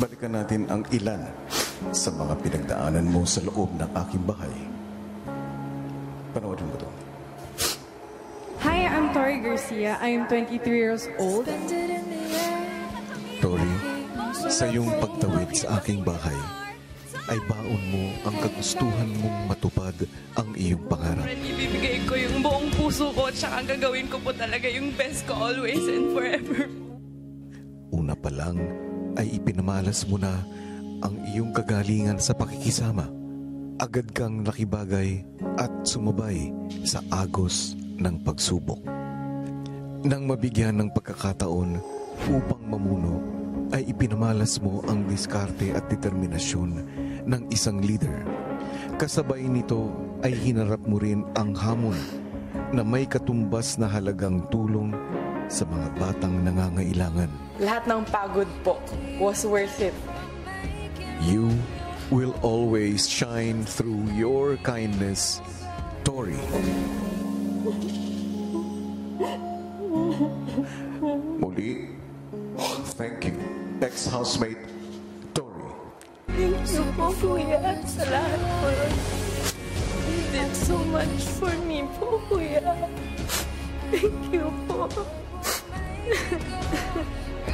balikan natin ang ilan sa mga pinagdaanan mo sa loob ng aking bahay. Panoorin mo to. Hi, I'm Tori Garcia. I am 23 years old. Tori, sa iyong pagtawid sa aking bahay, ay baon mo ang kagustuhan mong matupad ang iyong pangarap. Ibibigay ko yung buong puso ko at saka gagawin ko po talaga yung best ko always and forever. Una pa lang ay ipinamalas mo na ang iyong kagalingan sa pakikisama. Agad kang nakibagay at sumabay sa agos ng pagsubok. Nang mabigyan ng pagkakataon upang mamuno, ay ipinamalas mo ang diskarte at determinasyon ng isang leader. Kasabay nito ay hinarap mo rin ang hamon na may katumbas na halagang tulong sa mga batang nangangailangan. Lahat ng pagod po was worth it. You will always shine through your kindness, Tori. Muli, thank you, ex-housemate Tori. Thank you po, Kuya, sa lahat po. You did so much for me po, Kuya. Thank you po.